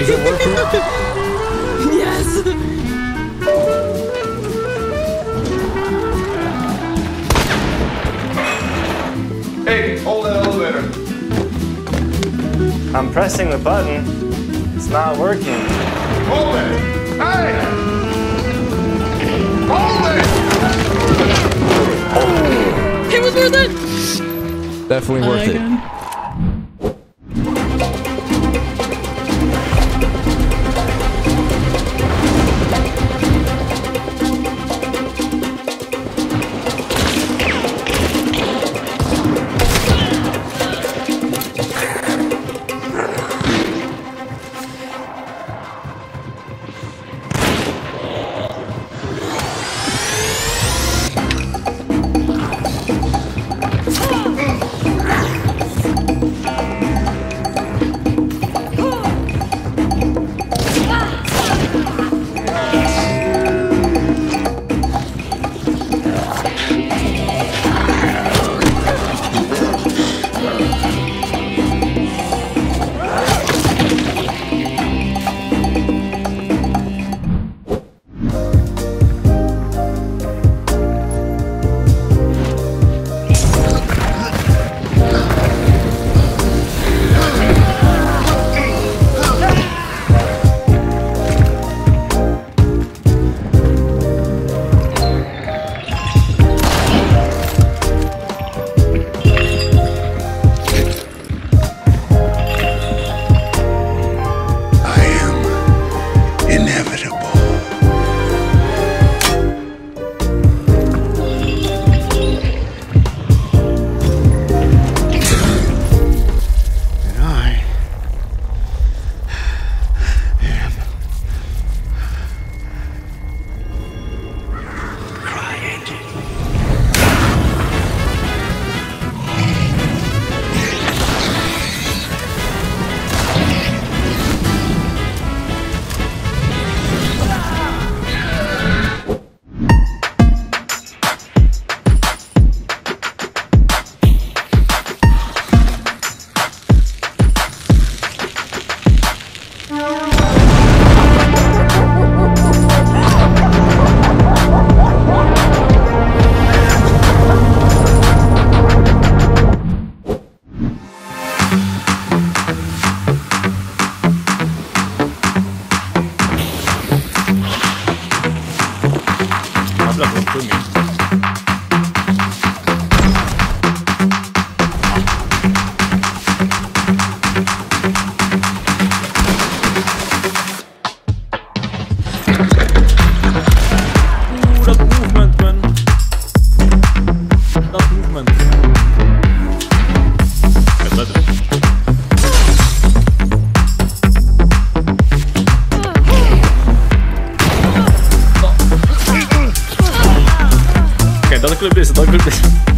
Is it working? yes. Hey, hold that elevator. I'm pressing the button. It's not working. Hold it. Hey! Hold it! It was worth it. Definitely worth it. habla por tú. kulübesi, takım kulübesi.